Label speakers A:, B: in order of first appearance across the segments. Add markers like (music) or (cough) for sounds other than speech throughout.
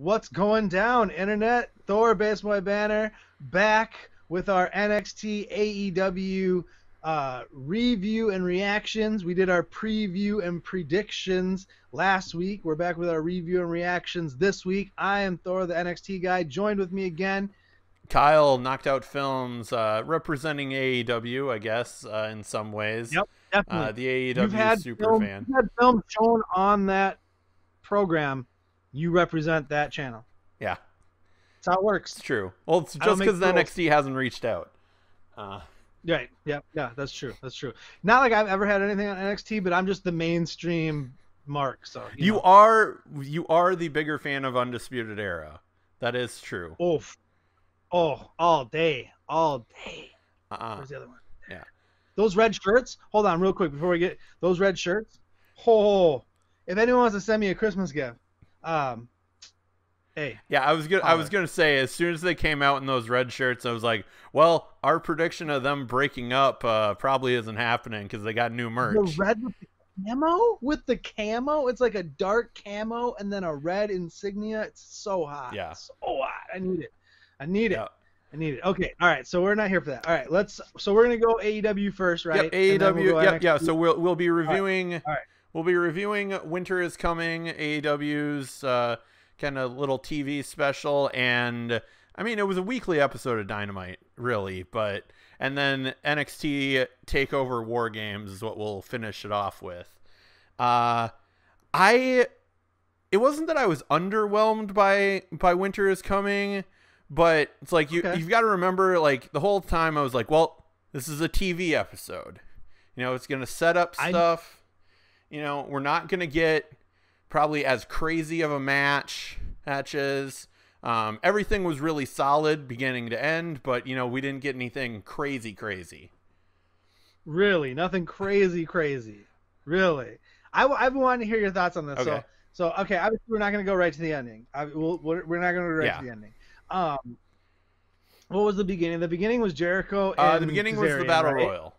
A: What's going down, Internet? Thor Basement Boy Banter back with our NXT AEW uh, review and reactions. We did our preview and predictions last week. We're back with our review and reactions this week. I am Thor, the NXT guy. Joined with me again,
B: Kyle knocked out films uh, representing AEW, I guess, uh, in some ways.
A: Yep, definitely.
B: Uh, the AEW super
A: film,
B: fan.
A: You've had films shown on that program. You represent that channel.
B: Yeah,
A: That's how it works.
B: it's true. Well, it's just because. NXT hasn't reached out. Uh,
A: Right. Yeah. Yeah. That's true. That's true. Not like I've ever had anything on NXT, but I'm just the mainstream mark. So you,
B: you
A: know.
B: are you are the bigger fan of Undisputed Era. That is true.
A: Oof. Oh, all day, all day.
B: Uh-uh.
A: Where's the other one?
B: Yeah.
A: Those red shirts. Hold on, real quick before we get those red shirts. Oh, if anyone wants to send me a Christmas gift, um, hey,
B: Yeah, I was gonna I was gonna say as soon as they came out in those red shirts, I was like, well, our prediction of them breaking up uh, probably isn't happening because they got new merch.
A: the red with the camo with the camo. It's like a dark camo and then a red insignia. It's so hot.
B: Yeah.
A: So hot. I need it. I need it. I need it. Okay. All right. So we're not here for that. All right. Let's. So we're gonna go AEW first, right?
B: Yep,
A: And
B: AEW.
A: we'll
B: yep, yeah.
A: NXT.
B: So we'll we'll be reviewing.
A: All right.
B: We'll be reviewing Winter is Coming, AEW's uh, kind of little TV special, and I mean it was a weekly episode of Dynamite, really, but and then NXT Takeover War Games is what we'll finish it off with. Uh, I it wasn't that I was underwhelmed by by Winter is Coming, but it's like you
A: Okay.
B: you've got to remember like the whole time I was like, well, this is a TV episode. You know, it's going to set up
A: I-
B: stuff. You know, we're not going to get probably as crazy of a match matches. Um, everything was really solid beginning to end, but you know, we didn't get anything crazy crazy.
A: Really, nothing crazy, crazy. Really, I, w- I've been wanting to hear your thoughts on this.
B: Okay.
A: So, so okay, obviously we're not going to go right to the ending. I, we'll, we're, we're not going to go right
B: Yeah.
A: to the ending. Um, what was the beginning? The beginning was Jericho.
B: Uh, the beginning was the battle
A: right?
B: royal.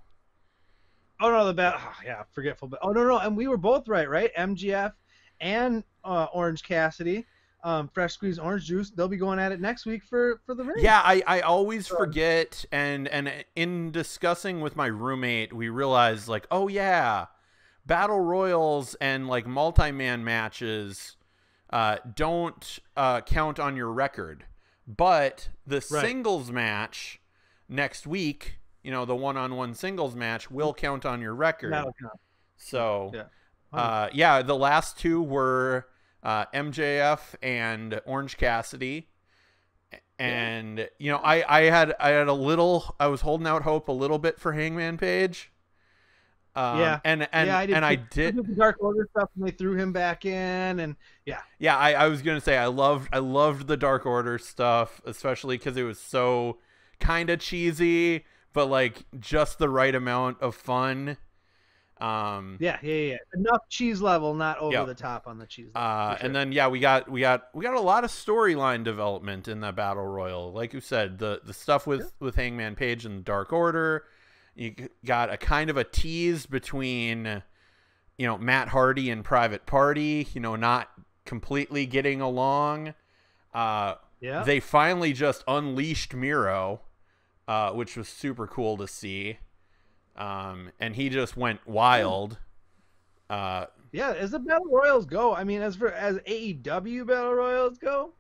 A: Oh no, the battle. Oh, (sighs) yeah, forgetful. But oh no, no, and we were both right, right? MJF and uh, Orange Cassidy, um, fresh squeezed orange juice. They'll be going at it next week for for the ring.
B: Yeah, I, I always
A: So-
B: forget and and in discussing with my roommate, we realized like, oh yeah, battle royals and like multi-man matches uh, don't uh, count on your record, but the
A: Right.
B: singles match next week, you know, the one-on-one singles match will count on your record.
A: That'll.
B: So,
A: Yeah.
B: uh, yeah, the last two were uh, MJF and Orange Cassidy, and you know, I I had I had a little I was holding out hope a little bit for Hangman Page. Um,
A: Yeah.
B: and and
A: yeah, I did.
B: and I did
A: the Dark Order stuff, and they threw him back in, and yeah,
B: yeah I, I was gonna say I loved I loved the Dark Order stuff especially because it was so kind of cheesy but like just the right amount of fun um
A: yeah, yeah, yeah. Enough cheese level, not over
B: Yep.
A: the top on the cheese. Level,
B: Uh,
A: sure.
B: and then yeah, we got we got we got a lot of storyline development in that battle royal. Like you said, the the stuff with with Hangman Page and the Dark Order. You got a kind of a tease between, you know, Matt Hardy and Private Party. You know, not completely getting along. Uh,
A: yeah,
B: They finally just unleashed Miro, uh, which was super cool to see. Um, and he just went wild. Uh,
A: yeah. As the battle royals go, I mean, as for as AEW battle royals go,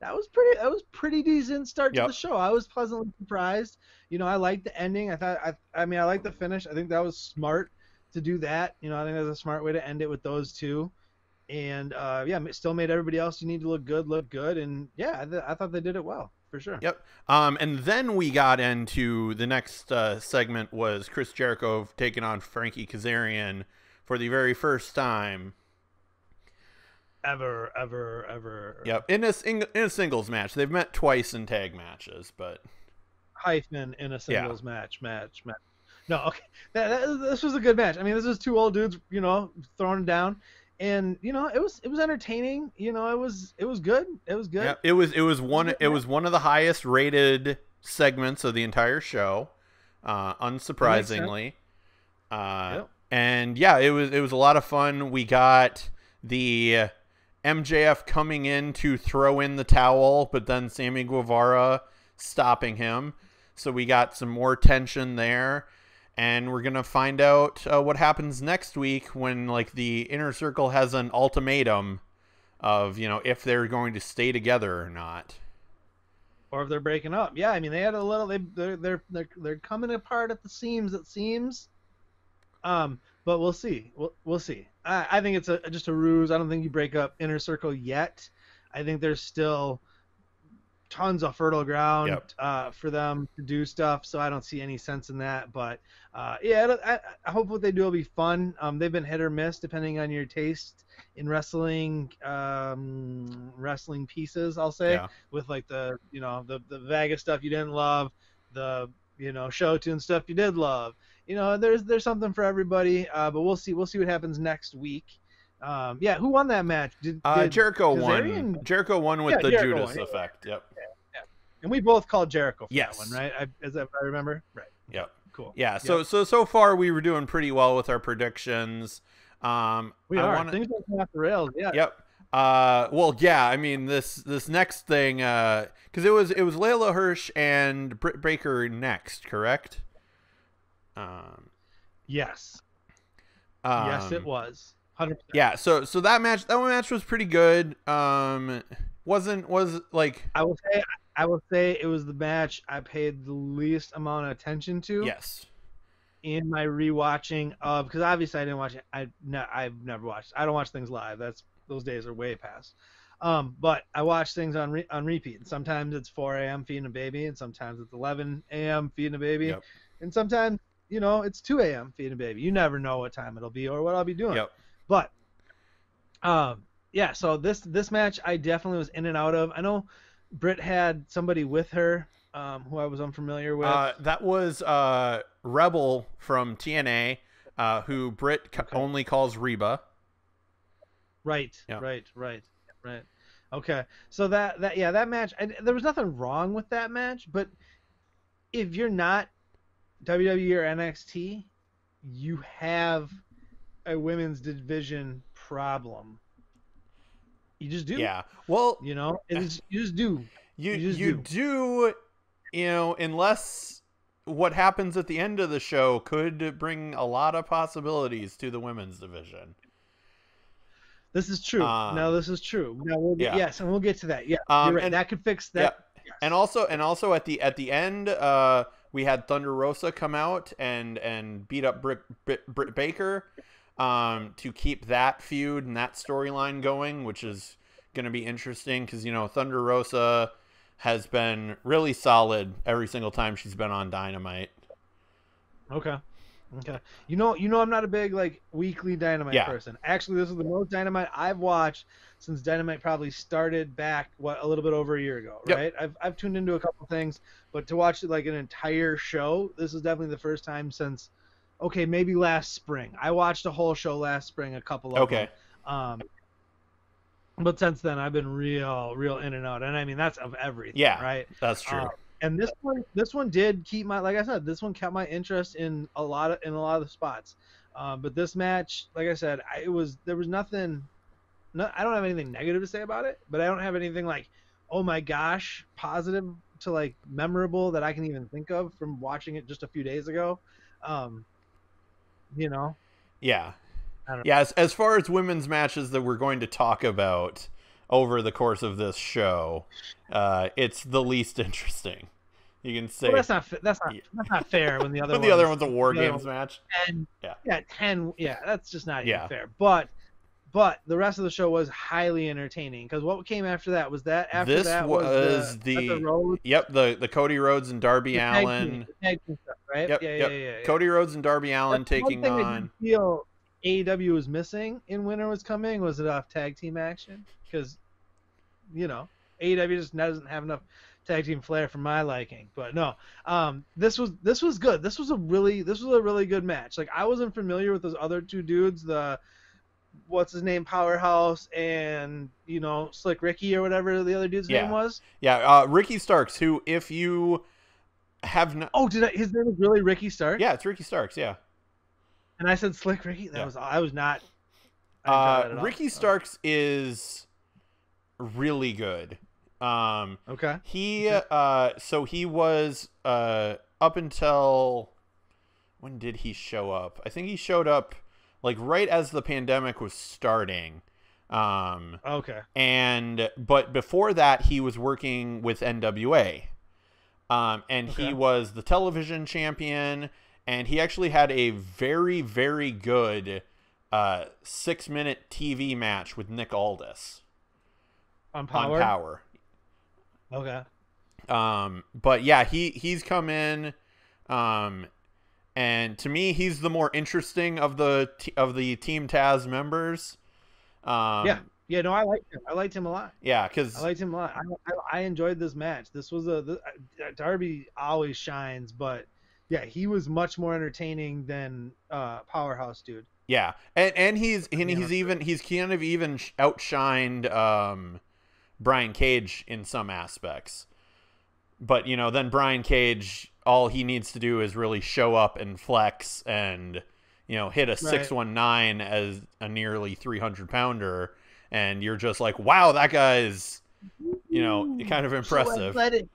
A: that was pretty. That was pretty decent start
B: Yep.
A: to the show. I was pleasantly surprised. You know, I liked the ending. I thought. I. I mean, I liked the finish. I think that was smart to do that. You know, I think that's a smart way to end it with those two. And uh, yeah, it still made everybody else you need to look good look good. And yeah, I, th- I thought they did it well for sure.
B: Yep. Um, and then we got into the next uh, segment was Chris Jericho taking on Frankie Kazarian for the very first time.
A: Ever, ever, ever.
B: Yep. In a sing- in a singles match, they've met twice in tag matches, but
A: hyphen in a singles match, match, match. No, okay. That, that, this was a good match. I mean, this was two old dudes, you know, throwing down, and you know, it was it was entertaining. You know, it was it was good. It was good.
B: yeah, it was it was one it was one of the highest rated segments of the entire show, uh, unsurprisingly. Uh,
A: Yep.
B: And yeah, it was it was a lot of fun. We got the MJF coming in to throw in the towel, but then Sammy Guevara stopping him. So we got some more tension there. And we're gonna find out uh, what happens next week when like the inner circle has an ultimatum of you know if they're going to stay together or not.
A: or if they're breaking up. Yeah, I mean they had a little they they're they're they're, they're coming apart at the seams. It seems. Um, but we'll see. We'll we'll see. I, I think it's a just a ruse. I don't think you break up inner circle yet. I think there's still tons of fertile ground
B: Yep.
A: uh, for them to do stuff. So I don't see any sense in that. But uh, yeah, I, I hope what they do will be fun. Um, they've been hit or miss depending on your taste in wrestling, um, wrestling pieces. I'll say
B: Yeah.
A: with like the you know the the Vegas stuff you didn't love, the you know show tune stuff you did love. You know, there's there's something for everybody. Uh, but we'll see we'll see what happens next week. Um, yeah, who won that match? Did,
B: Uh,
A: did
B: Jericho won. Jericho won with
A: Yeah,
B: the
A: Jericho
B: Judas
A: won,
B: effect. Yep.
A: And we both called Jericho for
B: Yes.
A: that one, right? I, as I remember. Right.
B: Yep.
A: Cool.
B: Yeah. So so so far we were doing pretty well with our predictions. Um,
A: We
B: I
A: are.
B: wanna-
A: Things are off the rails. Yeah.
B: Yep. Uh, well, yeah. I mean, this this next thing, because it was it was Leyla Hirsch and Britt Baker next, correct? Um,
A: Yes.
B: um,
A: yes, it was. Hundred percent.
B: Yeah. So so that match that one match was pretty good. Um, wasn't was like
A: I will say. I will say it was the match I paid the least amount of attention to
B: yes.
A: in my rewatching of because obviously I didn't watch it. I no, I've never watched. I don't watch things live. That's those days are way past. Um, but I watch things on re- on repeat. And sometimes it's 4 a.m. feeding a baby, and sometimes it's 11 a.m. feeding a baby,
B: Yep.
A: and sometimes you know it's 2 a.m. feeding a baby. You never know what time it'll be or what I'll be doing.
B: Yep.
A: But um, yeah. So this this match I definitely was in and out of. I know Britt had somebody with her um, who I was unfamiliar with.
B: Uh, that was uh Rebel from TNA, uh, who Britt ca-
A: Okay.
B: only calls Reba.
A: Right,
B: Yeah.
A: right, right, right. Okay, so that that yeah that match, and there was nothing wrong with that match, but if you're not WWE or NXT, you have a women's division problem. You just do.
B: Yeah. Well,
A: You know, it's, you just do.
B: you (laughs)
A: You
B: you,
A: just
B: do. you know, unless what happens at the end of the show could bring a lot of possibilities to the women's division.
A: This is true.
B: Um,
A: no, this is true. No, we'll
B: yeah.
A: yes, and we'll get to that. Yeah,
B: Um,
A: right.
B: and-
A: that could fix that. Yes.
B: And also and also at the at the end, uh, we had Thunder Rosa come out and and beat up Britt, Britt, Britt Baker, um, to keep that feud and that storyline going, which is going to be interesting because you know Thunder Rosa has been really solid every single time she's been on Dynamite.
A: Okay. Okay. You know, you know, I'm not a big like weekly Dynamite
B: Yeah.
A: person. Actually, this is the most Dynamite I've watched since Dynamite probably started back what a little bit over a year ago,
B: Yep.
A: right? I've I've tuned into a couple things, but to watch like an entire show, this is definitely the first time since okay, maybe last spring. I watched a whole show last spring, a couple of
B: Okay.
A: them. Um but since then I've been real real in and out. And I mean that's of everything,
B: Yeah.
A: right?
B: That's true.
A: Um, and this one, this one did keep my, like I said, this one kept my interest in a lot of in a lot of the spots. Um, but this match, like I said, I, it was there was nothing. No, I don't have anything negative to say about it, but I don't have anything like, oh my gosh, positive to like memorable that I can even think of from watching it just a few days ago. Um, you know,
B: Yeah. Yeah, as, as far as women's matches that we're going to talk about over the course of this show, uh, it's the least (laughs) interesting. You can say
A: well, that's not that's not
B: Yeah.
A: that's not fair when the (laughs) other
B: but the other
A: one's-
B: a war games match.
A: ten,
B: Yeah.
A: yeah, ten, yeah, that's just not even
B: Yeah.
A: fair. But, but the rest of the show was highly entertaining because what came after that was that after
B: This
A: that
B: was
A: was the,
B: the-
A: the Rhodes,
B: Yep, the the Cody Rhodes and Darby
A: the
B: Allin.
A: team- the tag team stuff, right?
B: Yep,
A: yeah,
B: yep.
A: yeah, yeah, yeah.
B: Cody Rhodes and Darby Allin
A: That's one
B: taking
A: thing I
B: on.
A: feel AEW was missing in Winter was coming was it off tag team action because, you know, AEW just doesn't have enough tag team flair for my liking. But no, um, this was this was good. This was a really this was a really good match. Like I wasn't familiar with those other two dudes, the what's his name, Powerhouse, and you know Slick Ricky or whatever the other dude's
B: Yeah.
A: name was.
B: Yeah, uh, Ricky Starks, who if you have not,
A: Oh, did I, his name is really Ricky Stark?
B: yeah, it's Ricky Starks. Yeah,
A: And I said Slick Ricky. That
B: Yeah.
A: was I was not. I didn't tell that
B: uh,
A: at all.
B: Ricky Starks is really good. Um,
A: Okay.
B: he
A: Okay.
B: uh, so he was uh up until when did he show up? I think he showed up like right as the pandemic was starting. Um,
A: Okay.
B: and but before that he was working with NWA. Um, and he was the television champion and he actually had a very very good uh 6 minute TV match with Nick Aldis
A: On power.
B: on Power.
A: Okay.
B: Um, but yeah, he he's come in, um, and to me, he's the more interesting of the t- of the Team Taz members. Um,
A: yeah. Yeah. No, I liked him. I liked him a lot.
B: yeah, because
A: I liked him a lot. I, I, I enjoyed this match. This was a the, uh, Darby always shines, but yeah, he was much more entertaining than uh, Powerhouse dude.
B: yeah, and and he's and
A: Yeah.
B: he's even he's kind of even outshined um, Brian Cage in some aspects. But you know, then Brian Cage, all he needs to do is really show up and flex and you know hit a six one nine as a nearly three hundred pounder, and you're just like, wow, that guy's you know kind of impressive So
A: athletic.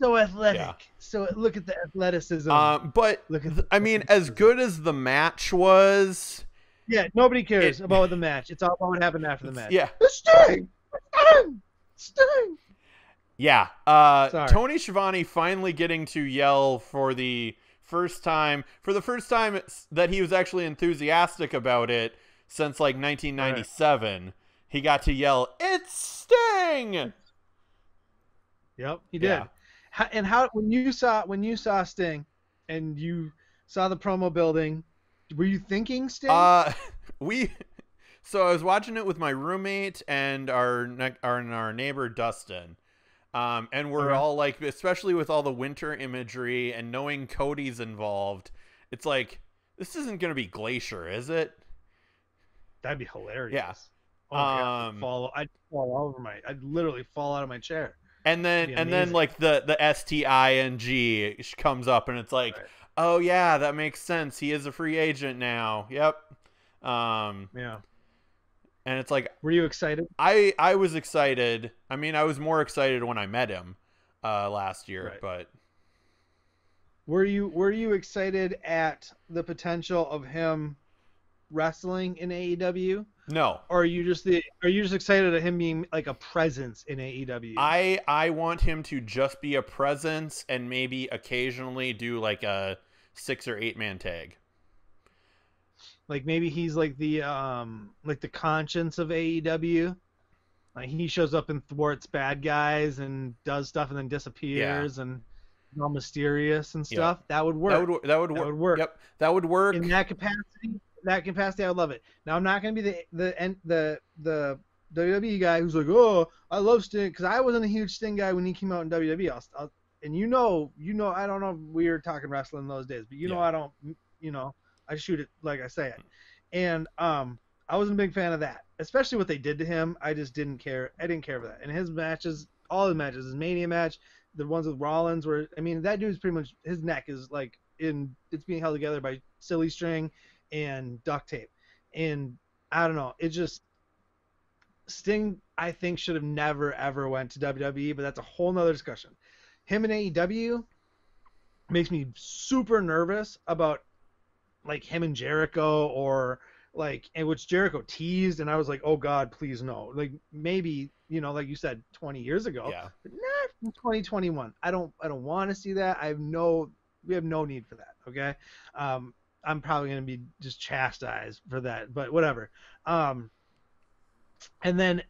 A: So athletic.
B: Yeah.
A: So look at the athleticism.
B: Um, but
A: Look at
B: th-
A: the
B: I mean, as good as the match was,
A: yeah, nobody cares
B: it-
A: about the match. It's all about what happened after the match.
B: yeah,
A: Sting! Sting! Sting!
B: Yeah. Uh. Tony Schiavone finally getting to yell for the first time, for the first time that he was actually enthusiastic about it since like 1997. He got to yell, "It's Sting!"
A: Yep, he did.
B: Yeah.
A: How, and how when you saw when you saw Sting, and you saw the promo building, were you thinking Sting?
B: Uh, (laughs) we. (laughs) So I was watching it with my roommate and our our, and our neighbor Dustin. Um, and we're
A: Okay.
B: all like, especially with all the winter imagery and knowing Cody's involved, it's like this isn't gonna be Glacier, is it?
A: That'd be hilarious.
B: Yeah.
A: Oh
B: Um,
A: I'd fall. I'd fall over my. I'd literally fall out of my chair.
B: And then and then like the the S T I N G comes up and it's like,
A: Right.
B: oh yeah, that makes sense. He is a free agent now. Yep. Um,
A: Yeah.
B: And it's like
A: Were you excited?
B: I I was excited. I mean, I was more excited when I met him uh, last year,
A: Right.
B: but
A: Were you Were you excited at the potential of him wrestling in AEW,
B: no.
A: or are you just the Are you just excited at him being like a presence in AEW?
B: I I want him to just be a presence and maybe occasionally do like a six or eight man tag.
A: Like maybe he's like the um like the conscience of AEW. Like he shows up and thwarts bad guys and does stuff and then disappears and all mysterious and
B: Yeah.
A: stuff. That would work.
B: That would that would
A: That
B: work.
A: would work.
B: Yep, that would work.
A: in that capacity, that capacity, I would love it. Now I'm not gonna be the the and the the WWE guy who's like, oh, I love Sting because I wasn't a huge Sting guy when he came out in WWE. I'll, I'll, and you know, you know, I don't know if we were talking wrestling those days, but you know, I don't, you know, I shoot it like I say it. And um, I wasn't a big fan of that, especially what they did to him. I just didn't care. I didn't care for that. And his matches, all his matches, his Mania match, the ones with Rollins, were, I mean, that dude's pretty much his neck is like in, it's being held together by silly string and duct tape. And I don't know, it just Sting I think should have never ever went to WWE, but that's a whole nother discussion. Him in AEW makes me super nervous about like him and Jericho or like and which Jericho teased and I was like, "Oh god, please no." Like maybe, you know, like you said 20 years ago,
B: yeah.
A: but not in 2021. I don't I don't want to see that. I have no we have no need for that, okay? Um I'm probably going to be just chastised for that, but whatever. Um and then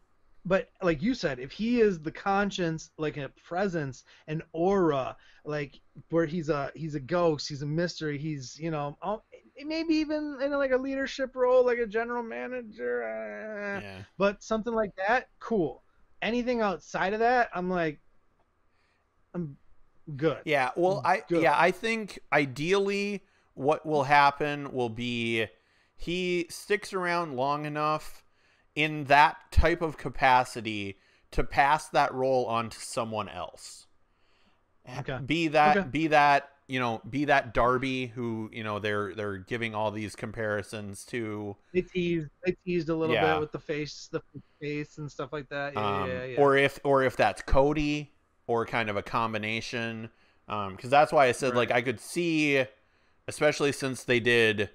A: but like you said, if he is the conscience, like a presence, an aura, like where he's a he's a ghost, he's a mystery, he's you know, oh, maybe even in like a leadership role, like a general manager, uh,
B: Yeah.
A: but something like that, cool. Anything outside of that, I'm like, I'm good.
B: Yeah, well, I
A: Good.
B: yeah, I think ideally what will happen will be he sticks around long enough in that type of capacity to pass that role on to someone else.
A: Okay.
B: Be that
A: Okay.
B: be that you know, be that Darby who, you know, they're they're giving all these comparisons to
A: They teased they teased a little
B: Yeah.
A: bit with the face the face and stuff like that. Yeah,
B: um,
A: yeah, yeah.
B: or if or if that's Cody or kind of a combination um cuz that's why I said like I could see especially since they did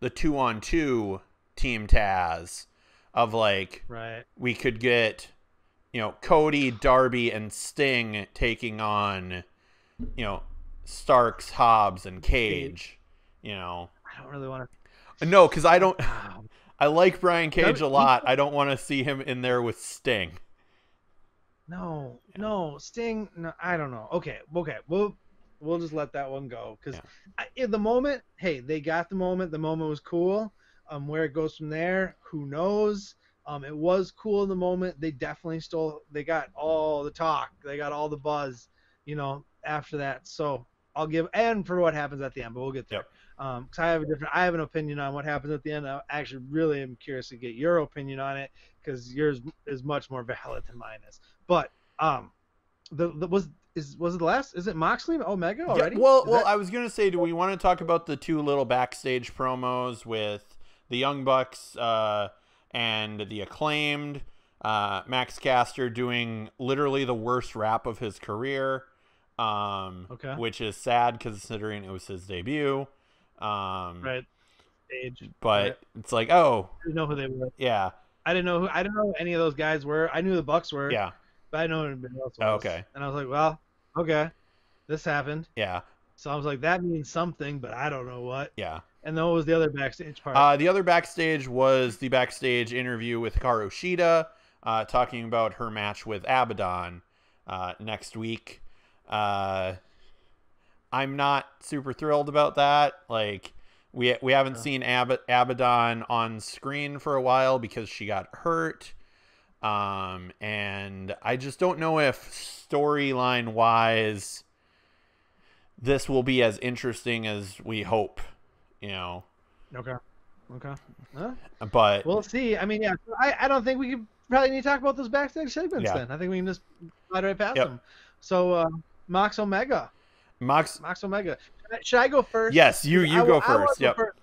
B: the 2 on 2 team Taz of like
A: right.
B: we could get you know Cody, Darby and Sting taking on you know Starks, Hobbs and Cage, you know.
A: I don't really want to.
B: No, cuz I don't. (sighs) I like Brian Cage a lot. I don't want to see him in there with Sting.
A: No, no, Sting. No, I don't know. Okay, okay, we'll we'll just let that one go because
B: Yeah.
A: in the moment, hey, they got the moment. The moment was cool. Um, where it goes from there, who knows? Um, it was cool in the moment. They definitely stole. They got all the talk. They got all the buzz. You know, after that. So I'll give and for what happens at the end, but we'll get there.
B: Yep.
A: Um, because I have a different, I have an opinion on what happens at the end. I actually really am curious to get your opinion on it because yours is much more valid than mine is. But um, the, the was is was it the last? Is it Moxley Omega
B: Yeah,
A: already?
B: well,
A: Is
B: well,
A: that-
B: I was gonna say, do we want to talk about the two little backstage promos with the Young Bucks uh, and the acclaimed uh, Max Caster doing literally the worst rap of his career, um,
A: Okay.
B: which is sad considering it was his debut. Um,
A: right stage.
B: But
A: Right.
B: it's like, oh,
A: I didn't know who they were.
B: yeah,
A: I didn't know who. I didn't know who any of those guys were. I knew the Bucks were.
B: yeah,
A: But I didn't know who anybody else was.
B: Okay.
A: And I was like, well, okay, this happened.
B: yeah,
A: So I was like, that means something, but I don't know what.
B: yeah.
A: And then what was the other backstage part?
B: Uh, the other backstage was the backstage interview with Hikaru Shida, uh, talking about her match with Abadon uh, next week. Uh, I'm not super thrilled about that. Like we we haven't
A: Yeah.
B: seen Ab- Abadon on screen for a while because she got hurt. Um, and I just don't know if storyline wise this will be as interesting as we hope. You know,
A: okay. Okay. Huh?
B: but
A: We'll see. I mean, yeah. I, I don't think we could probably need to talk about those backstage segments
B: Yeah.
A: then. I think we can just slide right past
B: Yep.
A: them. So, uh, Mox Omega.
B: Mox,
A: Mox Omega. Should I, go first?
B: yes, you you
A: I
B: go
A: I
B: first. Yep.
A: first.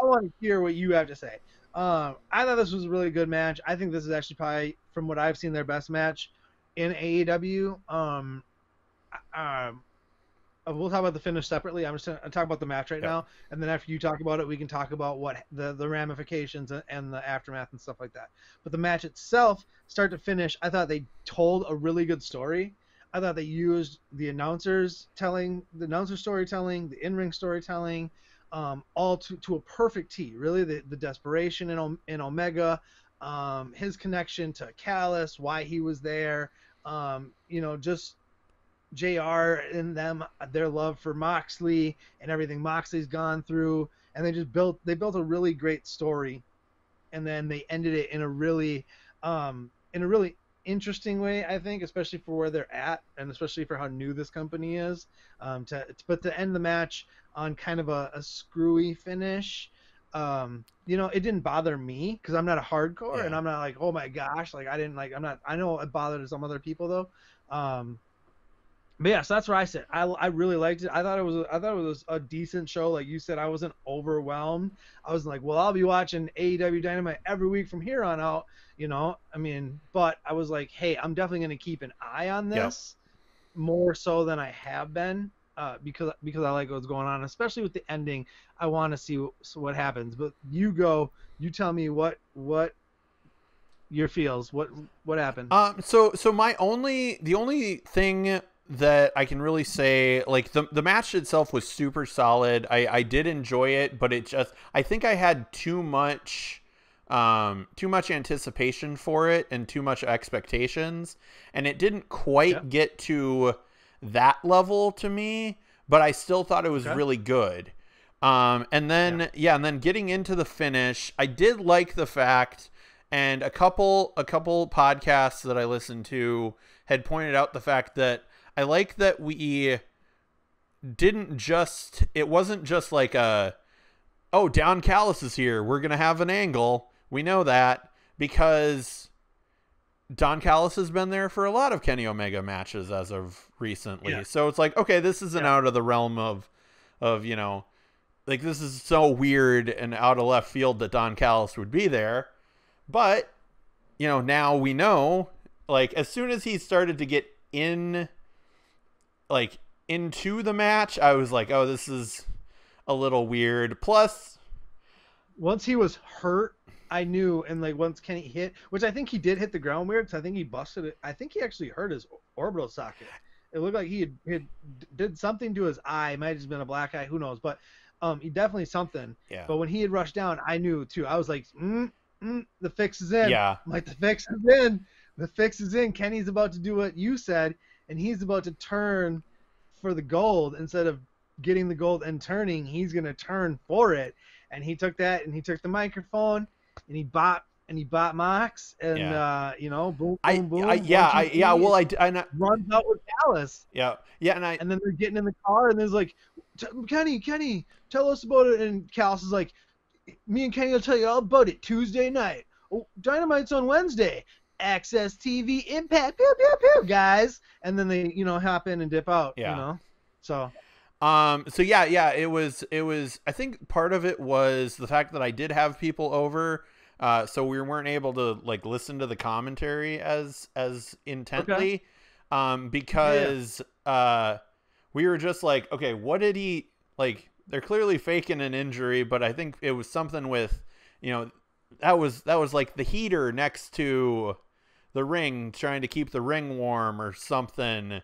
A: I want to hear what you have to say. Um, I thought this was a really good match. I think this is actually probably, from what I've seen, their best match in AEW. Um, um, uh, we'll talk about the finish separately. I'm just going to talk about the match right
B: Yeah.
A: now, and then after you talk about it, we can talk about what the the ramifications and, and the aftermath and stuff like that. But the match itself, start to finish, I thought they told a really good story. I thought they used the announcers telling the announcer storytelling, the in-ring storytelling, um, all to, to a perfect T. Really, the, the desperation in, in Omega, um, his connection to Callis, why he was there, um, you know, just JR and them, their love for Moxley and everything Moxley's gone through, and they just built they built a really great story, and then they ended it in a really um, in a really interesting way, I think, especially for where they're at, and especially for how new this company is. Um, to but to end the match on kind of a, a screwy finish. Um, you know, it didn't bother me because I'm not a hardcore and I'm not like, oh my gosh, like I didn't like, I'm not, I know it bothered some other people though. Um, but yeah, so that's where I sit. I, I really liked it. I thought it was a, I thought it was a decent show. Like you said, I wasn't overwhelmed. I was like, well, I'll be watching AEW Dynamite every week from here on out. You know, I mean, but I was like, hey, I'm definitely gonna keep an eye on this more so than I have been. Uh, because because I like what's going on, especially with the ending. I want to see what, what happens. But you go, you tell me what what your feels. What what happened?
B: Um, so so my only the only thing that I can really say like the the match itself was super solid. I I did enjoy it, but it just I think I had too much um too much anticipation for it and too much expectations and it didn't quite
A: Yeah.
B: get to that level to me, but I still thought it was
A: Okay.
B: really good. Um, and then yeah. and then getting into the finish, I did like the fact, and a couple a couple podcasts that I listened to had pointed out the fact that I like that we didn't just it wasn't just like a oh Don Callis is here we're gonna have an angle we know that because Don Callis has been there for a lot of Kenny Omega matches as of recently.
A: Yeah.
B: So it's like, okay, this isn't
A: Yeah.
B: out of the realm of of, you know, like this is so weird and out of left field that Don Callis would be there. But, you know, now we know like as soon as he started to get in like into the match, I was like, "Oh, this is a little weird." Plus,
A: Once he was hurt, I knew, and like once Kenny hit, which I think he did hit the ground weird, because I think he busted it. I think he actually hurt his orbital socket. It looked like he had, had did something to his eye. It might have just been a black eye, who knows? But um, he definitely something.
B: yeah.
A: But when he had rushed down, I knew too. I was like, mm, mm, the fix is in.
B: Yeah.
A: I'm like the fix is in. The fix is in. Kenny's about to do what you said, and he's about to turn for the gold instead of getting the gold and turning. He's gonna turn for it, and he took that and he took the microphone and he bought and he bought Mox and
B: Yeah.
A: uh, you know, boom, boom,
B: I,
A: boom.
B: I yeah, I yeah, well I, not,
A: runs out with Dallas,
B: yeah. Yeah, and I
A: and then they're getting in the car, and there's like, Kenny, Kenny, tell us about it. And Callis is like, me and Kenny will tell you all about it Tuesday night. Oh, Dynamite's on Wednesday. Access TV, Impact, pew pew pew, guys. And then they, you know, hop in and dip out.
B: Yeah.
A: You know, so
B: Um. So yeah, yeah. It was. It was. I think part of it was the fact that I did have people over, uh, so we weren't able to like listen to the commentary as as intently, um, because uh, we were just like, okay, what did he like? They're clearly faking an injury, but I think it was something with, you know, that was that was like the heater next to the ring, trying to keep the ring warm or something.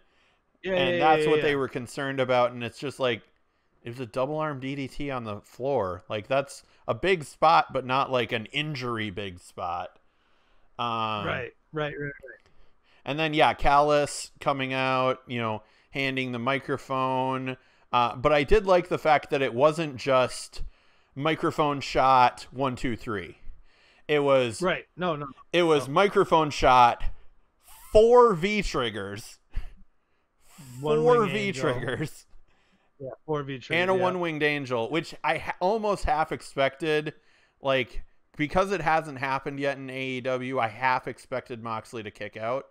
A: Yeah,
B: and
A: yeah,
B: that's
A: yeah,
B: what
A: yeah.
B: they were concerned about and it's just like it was a double arm DDT on the floor. Like that's a big spot but not like an injury big spot. Um,
A: right, right, right.
B: and then yeah Callis coming out you know handing the microphone. Uh, but I did like the fact that it wasn't just microphone shot one two three it was
A: Right. No, no.
B: it was
A: Oh.
B: microphone shot four V triggers four V
A: angel.
B: triggers
A: Yeah, four V triggers,
B: and a
A: yeah.
B: one winged angel, which I ha- almost half expected. Like because it hasn't happened yet in AEW, I half expected Moxley to kick out,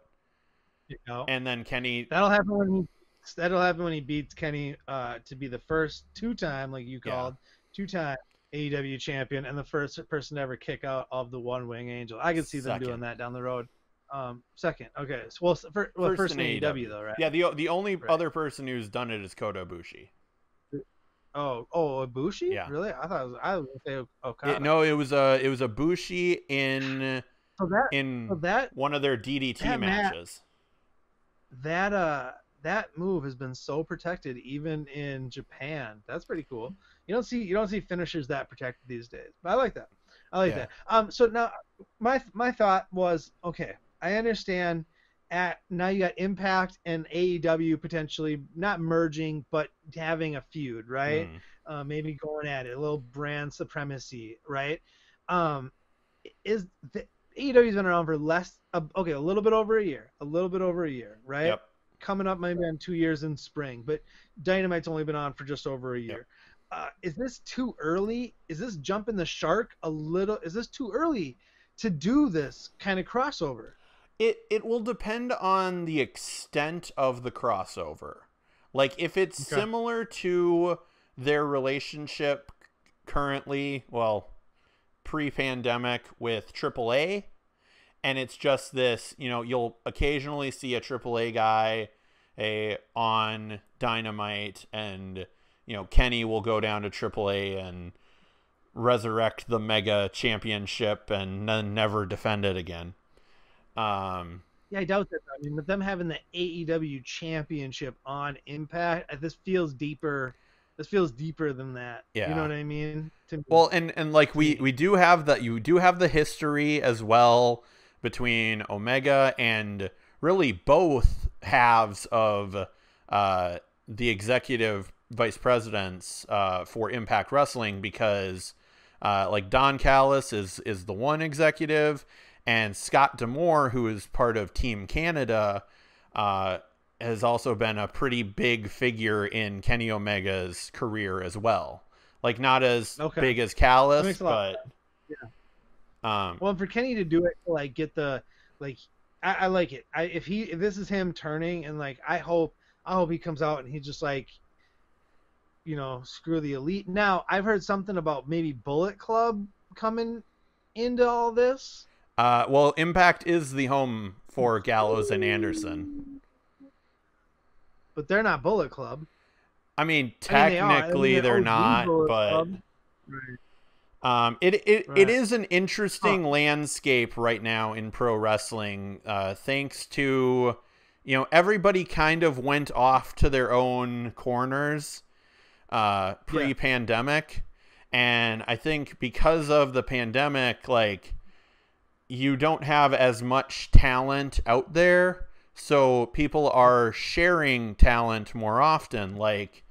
A: You know?
B: and then Kenny.
A: That'll happen when he that'll happen when he beats Kenny uh, to be the first two time, like you
B: Yeah.
A: called, two time AEW champion and the first person to ever kick out of the one wing angel. I can see them
B: Second.
A: doing that down the road. Um, second, okay. So, well, fir- well,
B: First
A: first,
B: in
A: AEW,
B: AEW.
A: though, right?
B: Yeah, the the only
A: Right.
B: other person who's done it is Kota Ibushi.
A: Oh, oh, Ibushi?
B: Yeah.
A: Really? I thought it was, I was say Okada.
B: It- no, it was a it was Ibushi in
A: So that,
B: in
A: so that
B: one of their DDT
A: That match-
B: matches.
A: that uh that move has been so protected even in Japan. That's pretty cool. You don't see you don't see finishers that protected these days. But I like that. I like
B: Yeah.
A: that. Um so now my my thought was okay, I understand at now you got Impact and AEW potentially not merging but having a feud, right?
B: Mm.
A: uh, maybe going at it, a little brand supremacy, right? Um, is the AEW's been around for less, uh, okay, a little bit over a year, a little bit over a year, right?
B: Yep.
A: Coming up maybe on two years in spring, but Dynamite's only been on for just over a year. Uh, is this too early? Is this jumping the shark a little? Is this too early to do this kind of crossover?
B: It it will depend on the extent of the crossover. Like if it's
A: Okay.
B: similar to their relationship currently, well, pre-pandemic with AAA, and it's just this, you know, you'll occasionally see a AAA guy a on Dynamite and you know, Kenny will go down to AAA and resurrect the mega championship and then never defend it again. Um,
A: Yeah, I doubt that. I mean, with them having the AEW championship on Impact, uh, this feels deeper. This feels deeper than that.
B: Yeah.
A: You know what I mean?
B: Well, and and like we we do have that you do have the history as well between Omega and really both halves of uh, the executive vice presidents uh, for Impact Wrestling because uh, like Don Callis is is the one executive and Scott D'Amore who is part of Team Canada uh, has also been a pretty big figure in Kenny Omega's career as well. Like not as
A: Okay.
B: big as Callis,
A: makes a lot of
B: but um,
A: well, for Kenny to do it, like get the like I, I like it. I if he if this is him turning and like I hope I hope he comes out and he's just like you know, screw the elite. Now, I've heard something about maybe Bullet Club coming into all this.
B: Uh, well, Impact is the home for Gallows and Anderson.
A: But they're not Bullet Club.
B: I mean,
A: I mean,
B: technically
A: they are. I
B: they're
A: they're
B: not, but
A: Right.
B: um, it it,
A: Right.
B: it is an interesting landscape right now in pro wrestling, uh, thanks to you know everybody kind of went off to their own corners uh, pre-pandemic, and I think because of the pandemic, like you don't have as much talent out there, so people are sharing talent more often. Like,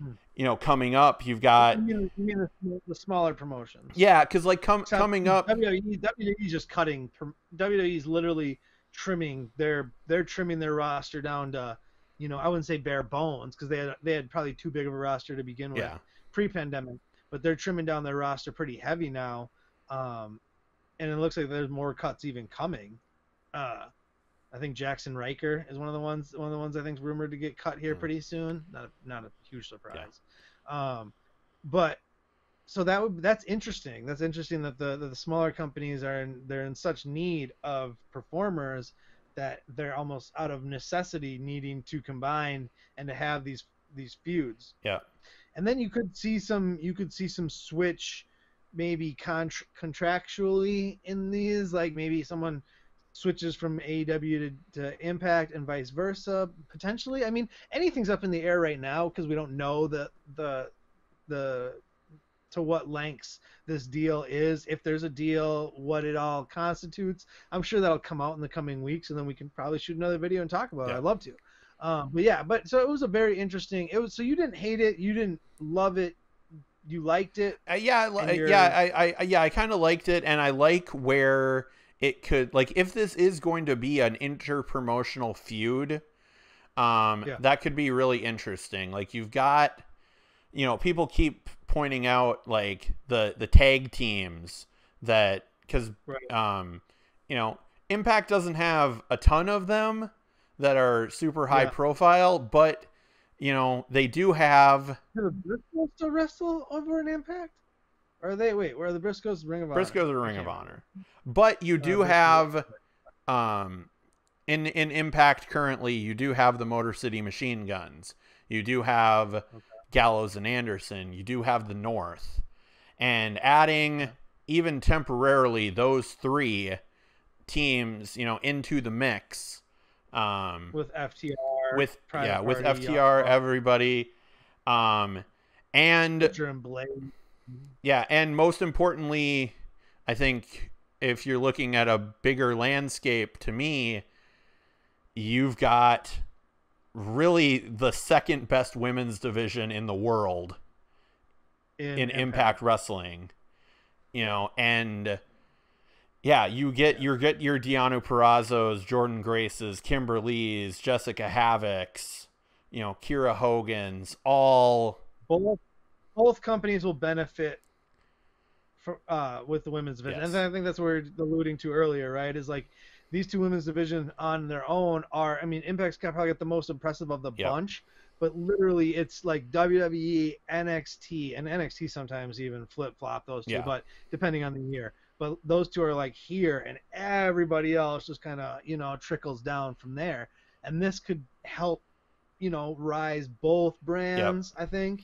A: Hmm.
B: you know, coming up, you've got
A: You mean, you mean the, the smaller promotions?
B: yeah, because like com-
A: So,
B: coming up,
A: WWE WWE's just cutting. WWE's literally trimming their they're trimming their roster down to, you know, I wouldn't say bare bones because they had they had probably too big of a roster to begin with
B: yeah,
A: pre-pandemic, but they're trimming down their roster pretty heavy now. Um, and it looks like there's more cuts even coming. Uh, I think Jaxson Ryker is one of the ones one of the ones I think is rumored to get cut here
B: Mm.
A: pretty soon. Not a, not a huge surprise. yeah. Um, but so that would that's interesting. That's interesting that the that the smaller companies are in, they're in such need of performers that they're almost out of necessity needing to combine and to have these these feuds.
B: yeah,
A: And then you could see some you could see some switch maybe contr contractually in these like maybe someone switches from AEW to, to Impact and vice versa potentially. I mean anything's up in the air right now because we don't know the the the to what lengths this deal is, if there's a deal, what it all constitutes. I'm sure that'll come out in the coming weeks, and then we can probably shoot another video and talk about it. I'd love to. Um, but yeah, but so it was a very interesting. It was so you didn't hate it, you didn't love it, you liked it.
B: Uh, yeah, I li-
A: And
B: yeah, I, I, yeah, I kind of liked it, and I like where it could, like, if this is going to be an inter-promotional feud, um,
A: Yeah.
B: that could be really interesting. Like, you've got, you know, people keep pointing out like the the tag teams that because,
A: Right.
B: um, you know, Impact doesn't have a ton of them that are super high
A: Yeah.
B: profile, but you know, they do have
A: Do the Briscoes still wrestle over an Impact? Or are they wait? Where are the Briscoes? Ring of Honor.
B: Briscoes are Ring of Honor. But you
A: Uh,
B: do
A: Briscoes-
B: have um in in Impact currently you do have the Motor City Machine Guns. You do have Gallows and Anderson. You do have the North. And adding even temporarily those three teams, you know, into the mix um
A: with FTR,
B: with
A: Private
B: yeah, with
A: Party,
B: FTR everybody um and
A: and Blade.
B: yeah, and most importantly, I think if you're looking at a bigger landscape, to me, you've got really the second best women's division in the world in Impact Wrestling. You know, and yeah, you get you get your Deonna Purrazzo's, Jordynne Grace's, Kimberly's, Jessicka Havok's, you know, Kiera Hogan's, all
A: both both companies will benefit for, uh, with the women's division.
B: Yes.
A: And I think that's what we we're alluding to earlier, right? Is like these two women's division on their own are, I mean, Impact's got probably got the most impressive of the
B: Yeah.
A: bunch, but literally it's like WWE, NXT, and NXT sometimes even flip flop those two,
B: Yeah.
A: but depending on the year. But those two are like here, and everybody else just kind of you know trickles down from there. And this could help, you know, rise both brands. I think.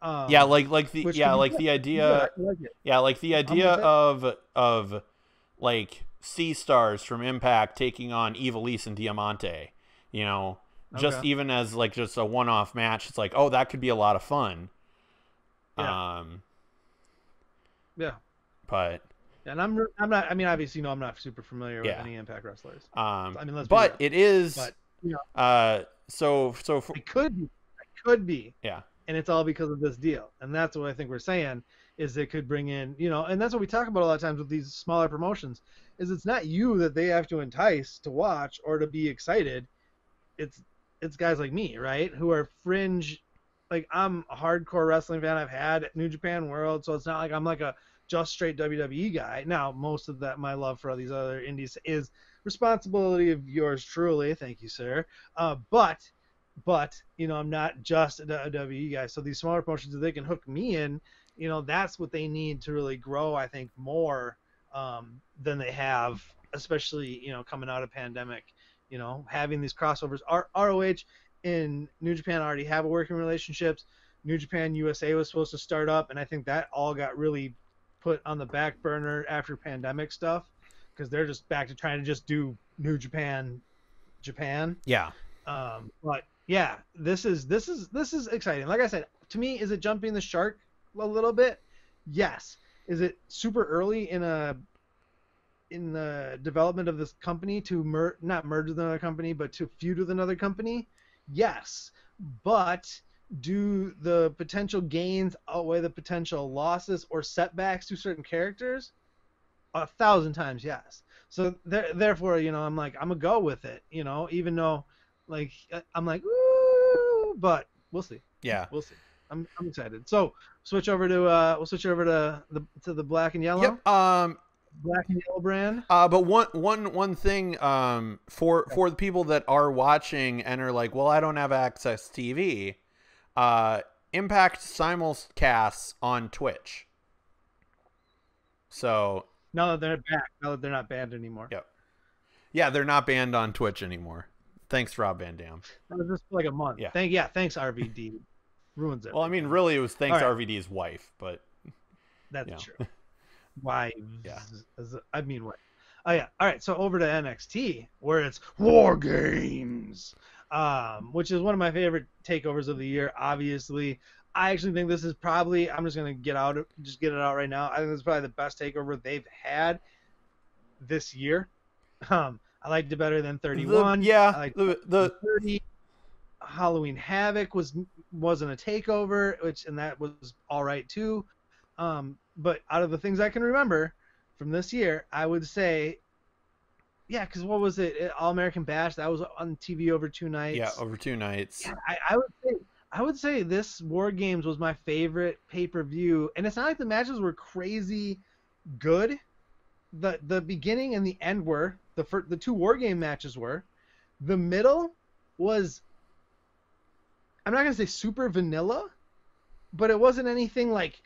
A: Um,
B: yeah, like like the yeah,
A: could
B: like the idea
A: I like.
B: Yeah, like the idea of of like Sea Stars from Impact taking on Ivelisse and Diamante, you know, just
A: Okay.
B: even as like just a one-off match, it's like, oh, that could be a lot of fun.
A: Yeah.
B: Um,
A: Yeah.
B: but
A: And I'm I'm not I mean obviously no I'm not super familiar
B: Yeah.
A: with any Impact wrestlers.
B: um,
A: I mean, let's
B: but it is
A: But, you know.
B: uh, so so for,
A: It could be. It could be.
B: yeah,
A: And it's all because of this deal. And that's what I think we're saying is it could bring in, you know, and that's what we talk about a lot of times with these smaller promotions is it's not you that they have to entice to watch or to be excited. It's it's guys like me, right? Who are fringe like I'm a hardcore wrestling fan. I've had New Japan World, so it's not like I'm like a just straight WWE guy. Now, most of that my love for all these other indies is responsibility of yours truly. Thank you, sir. Uh, but but you know I'm not just a WWE guy. So these smaller promotions, if they can hook me in, you know that's what they need to really grow. I think more um, than they have, especially you know coming out of pandemic. You know having these crossovers. R- ROH and New Japan already have a working relationships. New Japan USA was supposed to start up, and I think that all got really put on the back burner after pandemic stuff because they're just back to trying to just do New Japan, Japan.
B: Yeah.
A: Um, but yeah, this is this is this is exciting. Like I said, to me, is it jumping the shark a little bit? Yes. Is it super early in a in the development of this company to mer- not merge with another company, but to feud with another company? Yes. But do the potential gains outweigh the potential losses or setbacks to certain characters? A thousand times yes. So there, therefore, you know, I'm like, I'm gonna go with it, you know, even though, like, I'm like, ooh, but we'll see.
B: Yeah.
A: We'll see. I'm, I'm excited. So switch over to uh, we'll switch over to the to the black and yellow.
B: Yep. Um.
A: Black and yellow brand.
B: Uh, but one one one thing um for for the people that are watching and are like, well, I don't have AXS TV. Uh, Impact simulcasts on Twitch. So
A: Now that they're back, now that they're not banned anymore.
B: Yep. yeah, they're not banned on Twitch anymore. Thanks, Rob Van Dam.
A: That was just for like a month.
B: Yeah.
A: Thank yeah, thanks RVD. Ruins it.
B: Well, I mean, really, it was thanks
A: All
B: RVD's wife, but
A: That's true. (laughs) Wives.
B: Yeah.
A: I mean what? Oh yeah. All right. So over to NXT where it's War Games, um, which is one of my favorite takeovers of the year. Obviously, I actually think this is probably. I'm just gonna get out. Just get it out right now. I think this is probably the best takeover they've had this year. Um, I liked it better than 31.
B: The- yeah, the the
A: 30 Halloween Havoc was wasn't a takeover, which and that was all right too. Um, but out of the things I can remember from this year, I would say, yeah, because what was it? All American Bash that was on TV over two nights.
B: yeah over two nights.
A: Yeah, I, I would say I would say this War Games was my favorite pay per view, and it's not like the matches were crazy good. the The beginning and the end were the fir- the two War Game matches were. The middle was I'm not gonna say super vanilla, but it wasn't anything like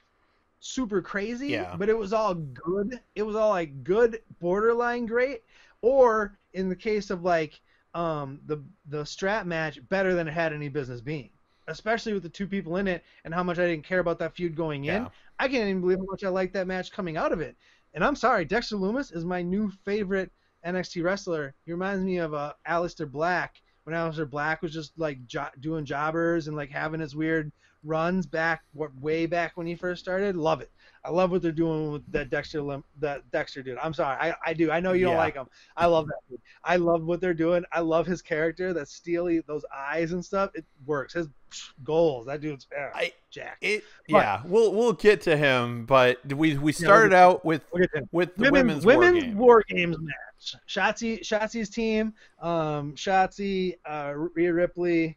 A: super crazy.
B: Yeah.
A: But it was all good. It was all like good, borderline great, or in the case of like um, the the strap match, better than it had any business being. Especially with the two people in it and how much I didn't care about that feud going in.
B: Yeah.
A: I can't even believe how much I liked that match coming out of it. And I'm sorry, Dexter Lumis is my new favorite NXT wrestler. He reminds me of uh, Aleister Black when Aleister Black was just like jo- doing jobbers and like having his weird runs back what way back when he first started. Love it. I love what they're doing with that Dexter Lim- that Dexter dude. I'm sorry, I, I do. I know you don't
B: Yeah.
A: like him. I love that dude. I love what they're doing. I love his character, that steely, those eyes and stuff. It works. His (sniffs) goals, that dude's yeah,
B: I
A: Jack.
B: it
A: But-
B: yeah. We'll we'll get to him, but we we started out with
A: him.
B: with the women's,
A: women's,
B: war game.
A: war games match. Shotzi, Shotzi's team, um, Shotzi, uh, Rhea Ripley,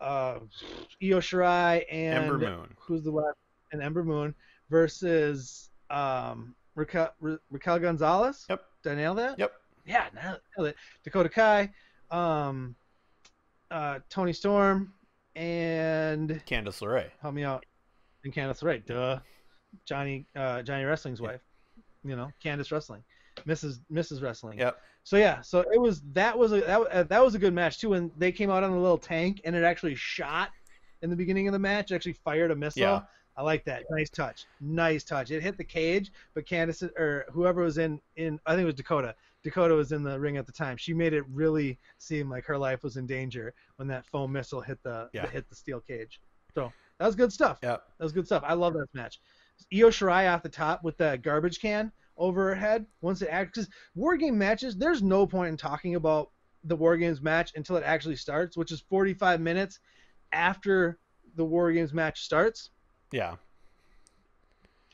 A: uh, Io Shirai, and
B: Ember Moon.
A: who's the last? And Ember Moon versus um, Raquel, Ra- Raquel Gonzalez.
B: Yep.
A: Did I nail that?
B: Yep.
A: Yeah, nailed nailed it. Dakota Kai, um, uh, Toni Storm, and
B: Candice LeRae.
A: help me out. And Candice right, duh. Johnny uh, Johnny Wrestling's
B: Yeah.
A: wife. You know, Candice Wrestling. Mrs. Mrs. Wrestling.
B: Yep.
A: So yeah, so it was that was a that, uh, that was a good match too when they came out on a little tank and it actually shot in the beginning of the match, it actually fired a missile.
B: Yeah.
A: I like that. Nice touch. Nice touch. It hit the cage, but Candice or whoever was in in I think it was Dakota. Dakota was in the ring at the time. She made it really seem like her life was in danger when that foam missile hit the
B: Yeah.
A: hit the steel cage. So that was good stuff.
B: Yep.
A: That was good stuff. I love that match. Io Shirai off the top with the garbage can over her head. Once it acts, because war game matches, there's no point in talking about the war games match until it actually starts, which is 45 minutes after the war games match starts.
B: Yeah.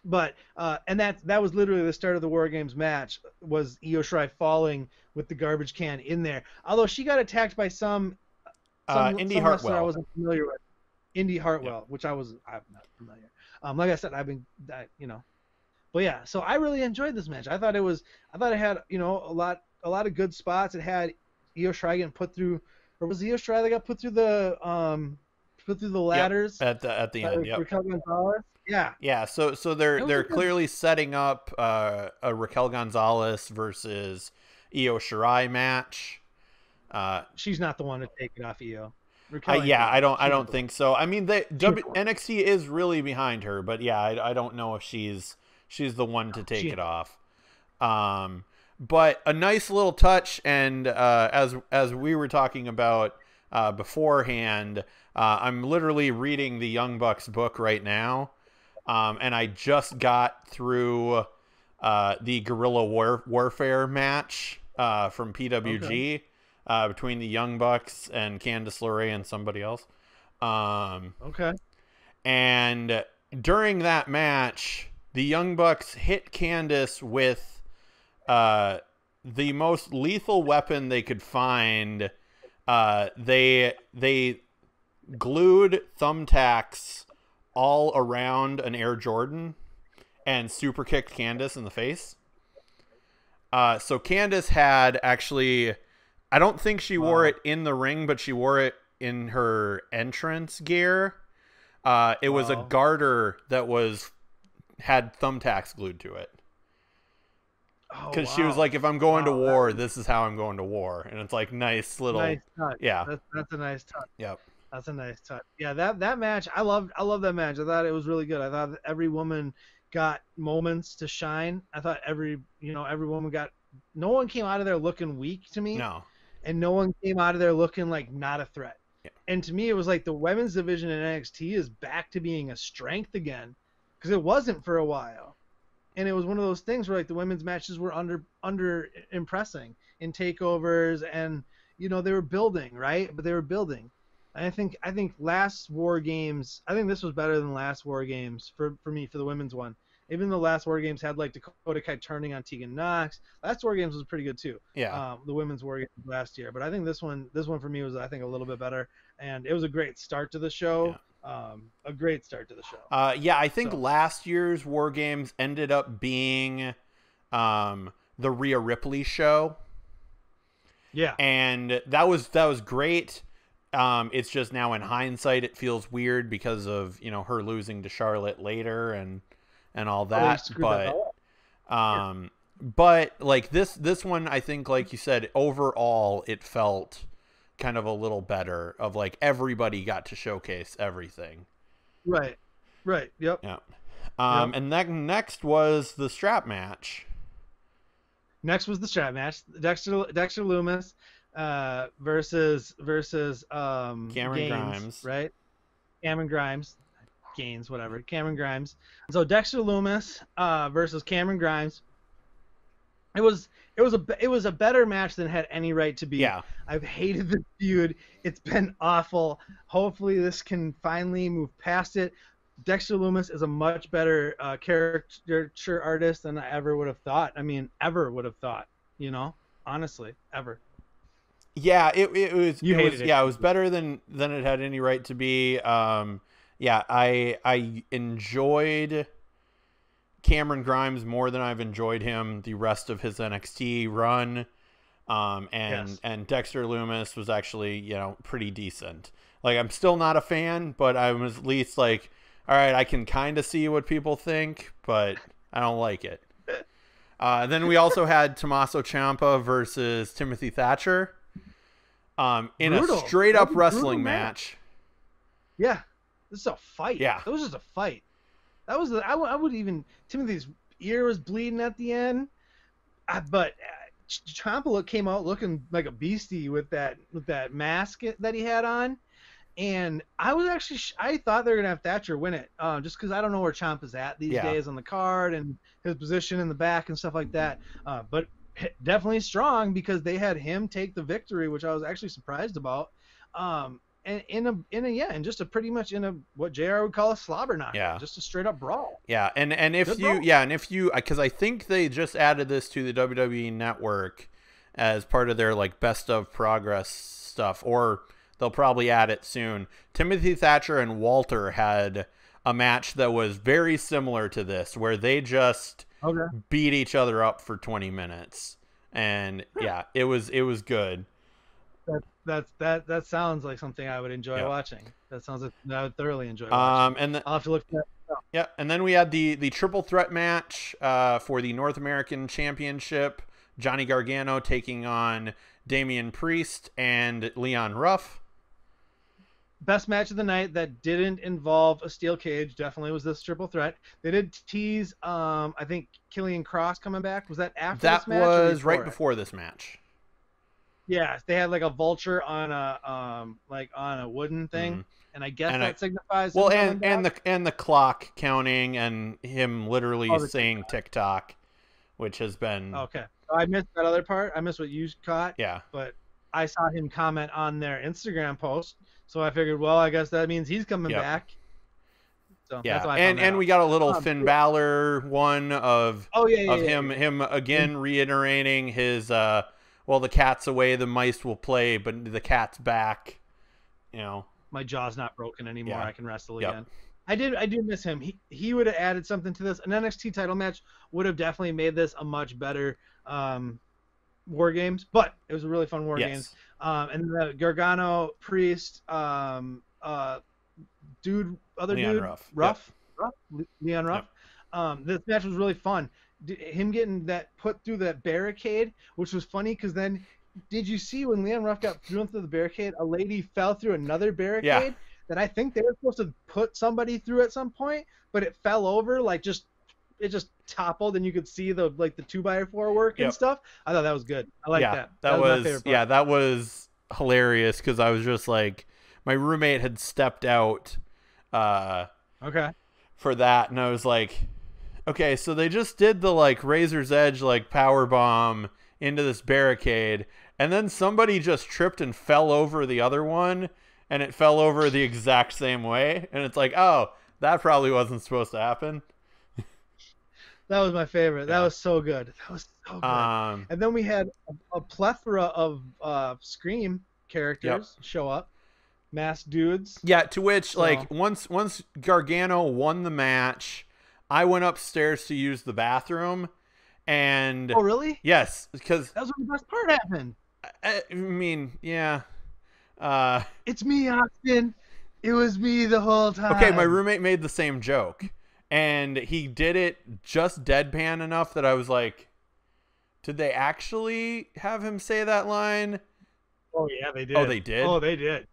A: But uh, and that that was literally the start of the war games match was Io Shirai falling with the garbage can in there. Although she got attacked by some,
B: Uh,
A: some
B: Indy
A: some wrestler I
B: Hartwell.
A: wasn't familiar with. Indy Hartwell, which I was I'm not familiar. Um, like I said, I've been I, you know, but yeah. So I really enjoyed this match. I thought it was I thought it had you know a lot a lot of good spots. It had Io Shirai getting put through, or was it Io Shirai that got put through the um put through the ladders
B: at the at the end. Yep.
A: Raquel Gonzalez? Yeah,
B: Yeah, so so they're they're
A: good-
B: clearly setting up uh, a Raquel Gonzalez versus Io Shirai match. Uh,
A: she's not the one to take it off Io.
B: uh, yeah, I don't I don't think so. I mean, they w,
A: the one.
B: NXT is really behind her, but yeah, I, I don't know if she's she's the one to take
A: she-
B: it off. Um, but a nice little touch, and uh, as as we were talking about uh, beforehand, uh, I'm literally reading the Young Bucks book right now, um, and I just got through uh, the guerrilla war- warfare match uh, from PWG uh, between the Young Bucks and Candice LeRae and somebody else. Um,
A: Okay.
B: and during that match, the Young Bucks hit Candice with uh, the most lethal weapon they could find. Uh, they they glued thumbtacks all around an Air Jordan and super kicked Candice in the face. Uh, so Candice had actually, I don't think she wore
A: Wow.
B: it in the ring, but she wore it in her entrance gear. Uh, it was a garter that was had thumbtacks glued to it
A: Oh,
B: because she was like, "If I'm going to
A: Wow, that
B: war, this is how I'm going to war," and it's like nice little,
A: nice touch.
B: yeah,
A: That's, that's a nice touch.
B: yep,
A: That's a nice touch. Yeah, that that match, I loved. I love that match. I thought it was really good. I thought every woman got moments to shine. I thought every you know every woman got. No one came out of there looking weak to me,
B: no,
A: and no one came out of there looking like not a threat.
B: Yeah.
A: And to me, it was like the women's division in NXT is back to being a strength again, because it wasn't for a while. And it was one of those things where like the women's matches were under under impressing in takeovers, and you know they were building right, but they were building. And I think I think last War Games, I think this was better than last War Games for for me for the women's one. Even the last War Games had like Dakota Kai turning on Tegan Nox, last War Games was pretty good too
B: yeah,
A: um, the women's war games last year. But I think this one, this one for me was I think a little bit better, and it was a great start to the show. Um, a great start to the show.
B: Uh, yeah, I think
A: So-
B: last year's War Games ended up being um, the Rhea Ripley show,
A: yeah,
B: and that was that was great. Um, it's just now in hindsight, it feels weird because of you know her losing to Charlotte later and and all
A: Oh,
B: that.
A: that
B: but
A: up.
B: um, but like this this one, I think, like you said, overall it felt kind of a little better. Of like everybody got to showcase everything.
A: right, right, yep.
B: Yeah. Um,
A: Yep.
B: and then next was the strap match.
A: Next was the strap match: Dexter Dexter Lumis uh, versus versus um,
B: Cameron
A: Gaines,
B: Grimes.
A: right? Cameron Grimes, Gaines, whatever. Cameron Grimes. So Dexter Lumis uh, versus Cameron Grimes. It was it was a it was a better match than it had any right to be.
B: Yeah.
A: I've hated the feud. It's been awful. Hopefully, this can finally move past it. Dexter Lumis is a much better uh, caricature artist than I ever would have thought. I mean, ever would have thought. You know, honestly, ever.
B: Yeah, it, it was.
A: You
B: it
A: hated
B: was,
A: it.
B: Yeah, it was better than than it had any right to be. Um, yeah, I I enjoyed Cameron Grimes more than I've enjoyed him the rest of his NXT run. Um, and
A: Yes.
B: and Dexter Lumis was actually you know pretty decent. Like I'm still not a fan, but I was at least like, all right, I can kind of see what people think, but I don't like it. (laughs) Uh, then we also had Tommaso Ciampa versus Timothy Thatcher um, in
A: Brutal.
B: a straight up wrestling
A: brutal
B: match.
A: Yeah, this is a fight.
B: Yeah.
A: this is a fight. That was the, I, would- even Timothy's ear was bleeding at the end, I, but uh, Ch- Ciampa came out looking like a beastie with that with that mask that he had on, and I was actually sh- I thought they were gonna have Thatcher win it, uh, just because I don't know where Ciampa's at these
B: Yeah.
A: days on the card and his position in the back and stuff like that. Uh, but definitely strong because they had him take the victory, which I was actually surprised about. Um, in a in a yeah, and just a pretty much in a what Jr. would call a slobber knock.
B: Yeah.
A: just a straight up brawl.
B: Yeah, and and if
A: Good
B: you
A: bro.
B: yeah, and if you uh, because I think they just added this to the WWE network as part of their like best of progress stuff, or they'll probably add it soon. Timothy Thatcher and Walter had a match that was very similar to this, where they just
A: Okay.
B: beat each other up for 20 minutes. and yeah, it was it was good.
A: That that's that that sounds like something I would enjoy
B: Yep.
A: watching. That sounds like I would thoroughly enjoy
B: Um, and the,
A: I'll have to look for that.
B: Yeah, and then we had the the triple threat match uh, for the North American Championship. Johnny Gargano taking on Damian Priest and Leon Ruff.
A: Best match of the night that didn't involve a steel cage definitely was this triple threat. They did tease, um, I think Karrion Kross coming back. Was that after
B: That
A: this match? That
B: was right
A: it?
B: before this match.
A: Yeah, they had like a vulture on a um like on a wooden thing,
B: Mhm.
A: and I guess
B: And
A: that
B: I-
A: signifies.
B: Well, and and the and the clock counting and him literally
A: Oh,
B: saying TikTok, which has been
A: okay, I missed that other part. I missed what you caught,
B: yeah
A: but I saw him comment on their Instagram post, so I figured, well, I guess that means he's coming
B: Yep.
A: back. So
B: yeah
A: that's why I
B: and and
A: out.
B: we got a little
A: Um,
B: Finn. Balor one of
A: oh yeah, yeah,
B: of
A: yeah,
B: him
A: yeah.
B: him again reiterating his uh well the cat's away the mice will play but the cat's back you know
A: my jaw's not broken anymore.
B: Yeah.
A: I can wrestle
B: Yep.
A: again. I did I do miss him. He he would have added something to this. An NXT title match would have definitely made this a much better um, War Games, but it was a really fun War Games. Um, and the Gargano Priest, um, uh, dude, other
B: Leon
A: dude,
B: Ruff. Yep.
A: Ruff, Ruff, Le- Leon Ruff. Um, this match was really fun. Him getting that put through that barricade, which was funny because then, did you see when Leon Ruff got thrown through the barricade? A lady fell through another barricade yeah. that I think they were supposed to put somebody through at some point, but it fell over like just. It just toppled, and you could see the like the two by four work and
B: Yep.
A: stuff. I thought that was good. I like
B: yeah
A: that.
B: that,
A: was, my
B: was,
A: part.
B: yeah that was hilarious because i was just like my roommate had stepped out uh
A: Okay.
B: for that and i was like okay so they just did the like razor's edge like power bomb into this barricade and then somebody just tripped and fell over the other one and it fell over the exact same way and it's like oh that probably wasn't supposed to happen
A: That was my favorite. That was so good. That was so good.
B: um
A: and then we had a, a plethora of uh, Scream characters show up, masked dudes.
B: Yeah, to which like once once Gargano won the match, I went upstairs to use the bathroom, and
A: Oh, really?
B: yes, because
A: That was when the best part happened.
B: I, I mean, yeah. Uh,
A: It's me, Austin. It was me the whole time.
B: okay, my roommate made the same joke, and he did it just deadpan enough that I was like, did they actually have him say that line?
A: Oh yeah, they did.
B: Oh, they did?
A: Oh, they did.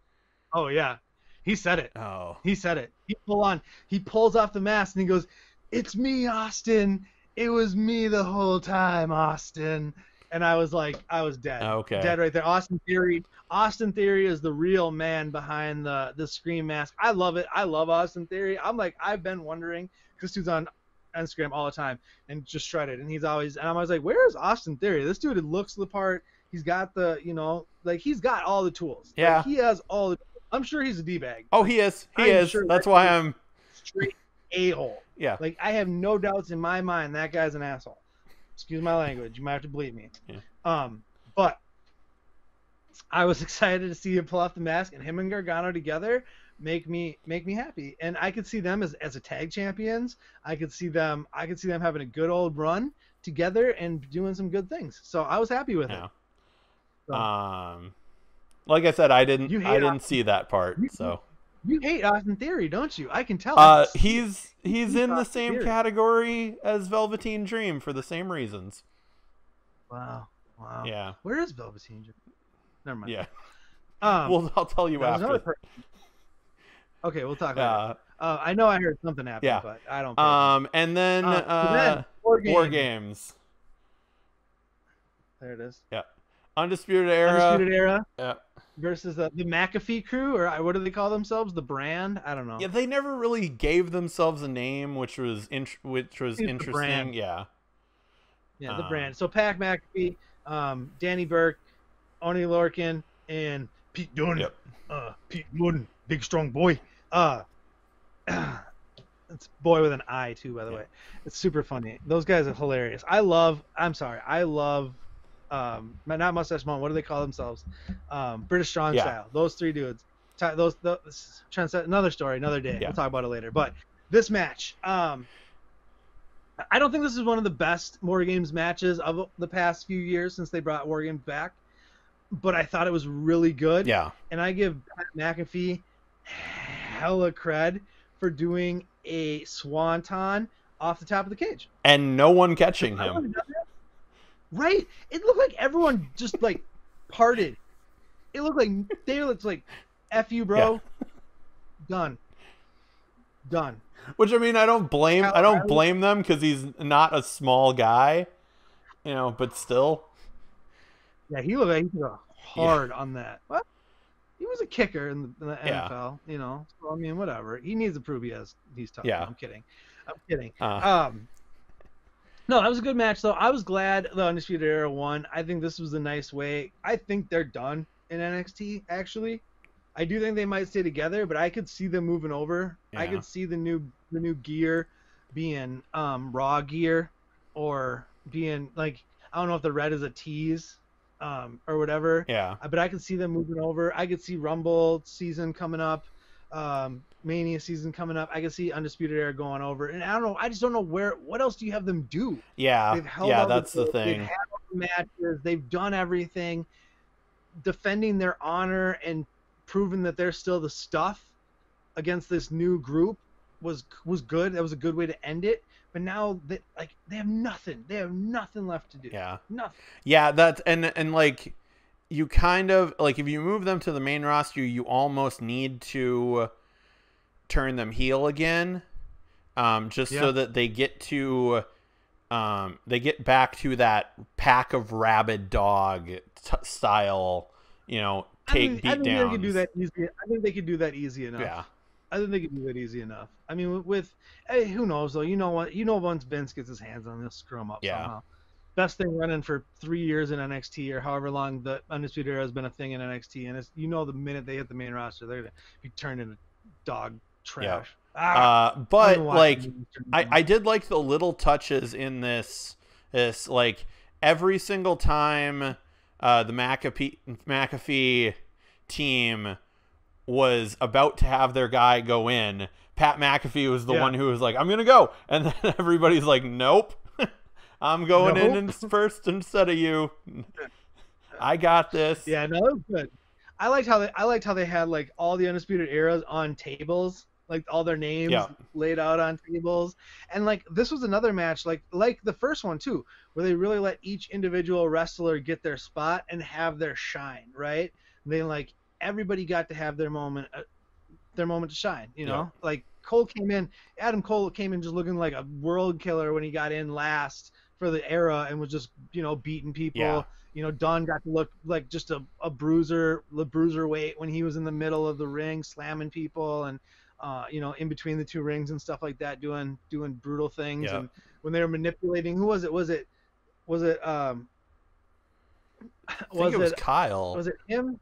A: Oh yeah, he said it.
B: Oh,
A: He said it. He pull on. He pulls off the mask and he goes, "It's me, Austin. It was me the whole time, Austin." And I was like, I was dead.
B: Okay.
A: Dead right there. Austin Theory. Austin Theory is the real man behind the the scream mask. I love it. I love Austin Theory. I'm like, I've been wondering. This dude's on Instagram all the time and just shredded. And he's always and I'm always like, where is Austin Theory? This dude looks the part. He's got the, you know, like he's got all the tools. Like,
B: Yeah.
A: he has all the. I'm sure he's a d bag
B: oh, he is. He
A: I'm
B: is.
A: sure
B: That's why I'm.
A: straight a hole.
B: Yeah.
A: Like I have no doubts in my mind that guy's an asshole. Excuse my language. You might have to believe me.
B: Yeah.
A: Um, but I was (laughs) excited to see him pull off the mask and him and Gargano together make me make me happy. And I could see them as as a tag champions. I could see them I could see them having a good old run together and doing some good things. So I was happy with
B: Yeah.
A: it. So,
B: Um, like I said, I didn't. I didn't see that part. So.
A: You hate Austin Theory, don't you? I can tell.
B: Uh, he's he's in the same
A: weird.
B: category as Velveteen Dream for the same reasons.
A: wow. Wow.
B: Yeah,
A: Where is Velveteen? Dream? Never mind.
B: yeah.
A: Um, (laughs)
B: well, I'll tell you after.
A: Okay, we'll talk about
B: Uh,
A: Uh, I know I heard something happen,
B: Yeah.
A: but I don't.
B: um, and then uh,
A: Uh, so then, War Games.
B: War Games,
A: There it is. Yeah.
B: Undisputed Era.
A: Undisputed Era
B: Yeah.
A: Versus the, the McAfee crew, or what do they call themselves? The brand? I don't know.
B: yeah, they never really gave themselves a name, which was int- which was
A: It's
B: interesting. Yeah,
A: Yeah, the
B: um,
A: brand. So Pat McAfee, um, Danny Burch, Oni Lorcan, and Pete Dunne.
B: Yep.
A: Uh, Pete Dunne, big strong boy. Uh, (clears throat) it's boy with an I too, by the
B: Yeah.
A: way. It's super funny. Those guys are hilarious. I love. I'm sorry. I love. Um, not Mustache Mountain. What do they call themselves? Um, British Strong
B: Yeah.
A: Style. Those three dudes. Ti- Those. those another story, another day.
B: Yeah.
A: We'll talk about it later. But this match. Um, I don't think this is one of the best War Games matches of the past few years since they brought War Games back, but I thought it was really good.
B: Yeah.
A: And I give Pat McAfee hella cred for doing a swanton off the top of the cage.
B: And no one catching him.
A: Right. It looked like everyone just like parted. It looked like they looked like F you, bro.
B: Yeah.
A: Done. Done.
B: Which I mean, I don't blame. I don't blame them because he's not a small guy, you know. But still,
A: Yeah, he looked like he was hard on that. What? He was a kicker in the, in the
B: Yeah.
A: NFL, you know. So I mean, whatever. He needs to prove he has. He's tough.
B: Yeah.
A: I'm kidding. I'm kidding.
B: uh,
A: Um, no, that was a good match though. I was glad the Undisputed Era won. I think this was a nice way. I think they're done in NXT. Actually, I do think they might stay together, but I could see them moving over. I could see the new the new gear being um, Raw gear or being like I don't know if the red is a tease um, or whatever.
B: yeah,
A: Uh, But I could see them moving over. I could see Rumble season coming up, um, Mania season coming up. I can see Undisputed Era going over. And I don't know. I just don't know where. What else do you have them do?
B: yeah,
A: They've held
B: yeah. That's the thing.
A: They've had the matches. They've done everything, defending their honor and proving that they're still the stuff against this new group was was good. That was a good way to end it. But now that like they have nothing. They have nothing left to do.
B: Yeah,
A: Nothing.
B: yeah. That's and and like you kind of like if you move them to the main roster, you almost need to turn them heel again, um, just so that they get to. Um, they get back to that pack of rabid dog t- style, you know,
A: I
B: take
A: think,
B: beat
A: I think
B: downs.
A: they could do that easy. I think they could do that easy enough.
B: Yeah,
A: I think they could do that easy enough. I mean, with, with hey, who knows though? You know what? You know once Vince gets his hands on this, screw him up
B: Yeah.
A: somehow. Best thing running for three years in NXT or however long the Undisputed Era has been a thing in NXT, and it's you know the minute they hit the main roster, they're gonna be turned into dog trash. Ah,
B: uh, but
A: I don't know why
B: like I, I did like the little touches in this this like every single time uh, the McAfee McAfee team was about to have their guy go in, Pat McAfee was the
A: Yeah.
B: one who was like, "I'm gonna go," and then (laughs) everybody's like, "Nope, (laughs) I'm going in
A: Nope.
B: in first instead of you. I (laughs) got this."
A: Yeah, no, that was good. I liked how they I liked how they had like all the undisputed eras on tables, like all their names
B: Yeah.
A: laid out on tables. And like this was another match like like the first one too, where they really let each individual wrestler get their spot and have their shine, right? They like everybody got to have their moment uh, their moment to shine, you know? Like Cole came in, Adam Cole came in just looking like a world killer when he got in last for the era and was just, you know, beating people.
B: Yeah.
A: You know, Don got to look like just a, a bruiser, the bruiser weight when he was in the middle of the ring, slamming people and, uh, you know, in between the two rings and stuff like that, doing doing brutal things.
B: Yeah.
A: And when they were manipulating, who was it? Was it was it um
B: I think it was Kyle.
A: was it him?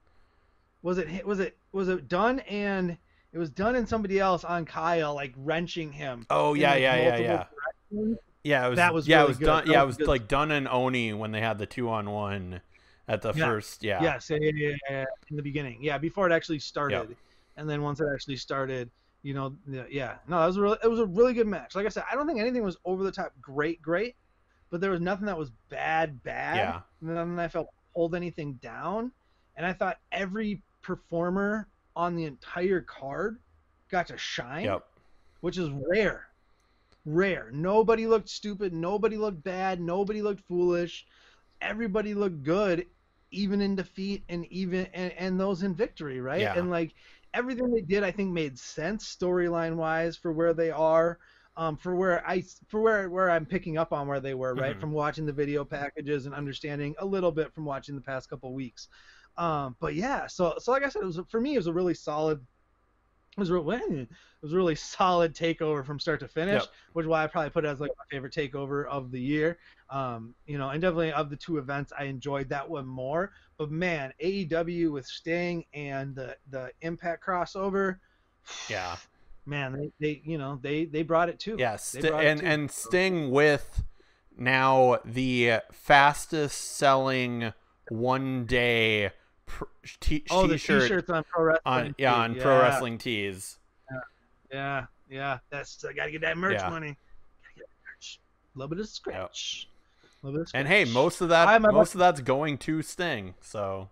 A: Was it was it was it Dunne and it was Dunne and somebody else on Kyle like wrenching him.
B: oh
A: in,
B: yeah,
A: like,
B: yeah, yeah, yeah.
A: directions.
B: Yeah, it was.
A: That was
B: yeah,
A: really
B: it was
A: good.
B: done.
A: That
B: Yeah, it
A: was
B: was
A: good.
B: like Dunne and Oni when they had the two on one at the
A: Yeah.
B: first. Yeah.
A: Yes, yeah, yeah, yeah, yeah, in the beginning. Yeah, before it actually started, and then once it actually started, you know, yeah. No, it was a really, it was a really good match. Like I said, I don't think anything was over the top great, great, but there was nothing that was bad, bad.
B: Yeah.
A: Nothing that I felt hold anything down, and I thought every performer on the entire card got to shine,
B: Yep.
A: which is rare. Rare. Nobody looked stupid. Nobody looked bad. Nobody looked foolish. Everybody looked good, even in defeat and even and, and those in victory, right?
B: Yeah.
A: And like everything they did, I think made sense storyline wise for where they are, um, for where I for where where I'm picking up on where they were, right?
B: Mhm.
A: From watching the video packages and understanding a little bit from watching the past couple weeks. Um, but yeah, so so like I said, it was for me it was a really solid. It was, re- it was a really solid takeover from start to finish,
B: Yep.
A: which is why I probably put it as like my favorite takeover of the year. Um, you know, and definitely of the two events, I enjoyed that one more. But man, AEW with Sting and the the Impact crossover,
B: Yeah. (sighs)
A: man, they, they you know they they brought it too.
B: Yeah.
A: They
B: St- and
A: too.
B: and Sting with now the fastest selling one day t-
A: oh, the
B: t-shirt
A: t-shirts on pro wrestling.
B: on yeah on pro
A: Yeah,
B: wrestling tees.
A: Yeah, yeah, that's I gotta get that merch
B: Yeah.
A: money. That merch. A little bit of scratch. A little bit of
B: And hey, most of that most of that's going to Sting. So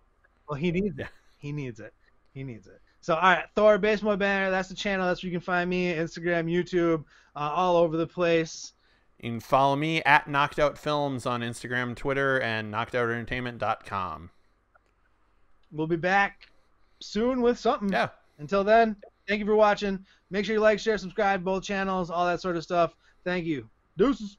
A: Well, he needs it. He needs it. He needs it. So, all right, Thor Basement Boy Banter. That's the channel. That's where you can find me. Instagram, YouTube, uh, all over the place.
B: you can follow me at Knocked Out Films on Instagram, Twitter, and knockedoutentertainment.com.
A: We'll be back soon with something.
B: Yeah.
A: Until then, thank you for watching. Make sure you like, share, subscribe, both channels, all that sort of stuff. Thank you. Deuces.